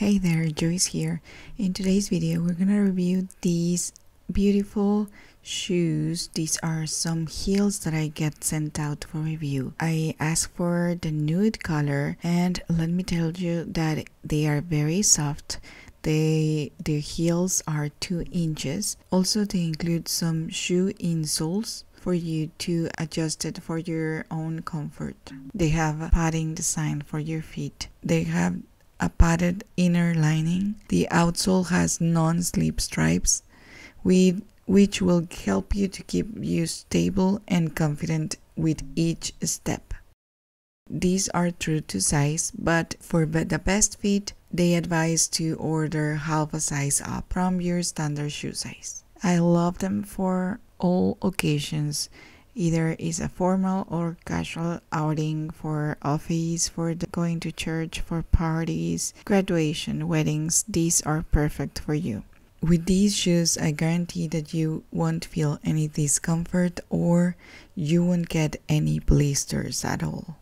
Hey there, Joyce here. In today's video, we're gonna review these beautiful shoes. These are some heels that I get sent out for review. I asked for the nude color and let me tell you that they are very soft. They their heels are 2 inches. Also they include some shoe insoles for you to adjust it for your own comfort. They have a padding design for your feet. They have a padded inner lining. The outsole has non-slip stripes which will help you to keep you stable and confident with each step. These are true to size, but for the best fit, they advise to order half a size up from your standard shoe size. I love them for all occasions either is a formal or casual outing for office, for going to church, for parties, graduation, weddings. These are perfect for you. With these shoes, I guarantee that you won't feel any discomfort or you won't get any blisters at all.